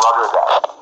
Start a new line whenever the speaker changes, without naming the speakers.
Roger that.